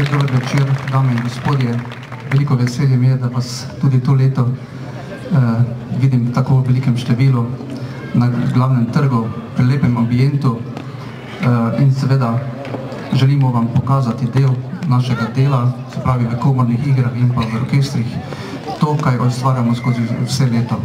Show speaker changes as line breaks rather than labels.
Dober večer, dame in gospodje. Veliko veselje mi je, da vas tudi to leto eh, vidim v tako velikem številu na glavnem trgu, pri lepem ambientu eh, in seveda želimo vam pokazati del našega dela, se pravi v komornih igrah in pa v orkestrih, to, kaj ustvarjamo skozi vse leto.